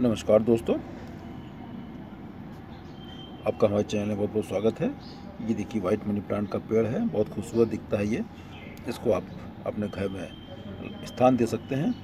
नमस्कार दोस्तों। आपका हमारे चैनल में बहुत बहुत स्वागत है। ये देखिए वाइट मनी प्लांट का पेड़ है, बहुत खूबसूरत दिखता है ये। इसको आप अपने घर में स्थान दे सकते हैं।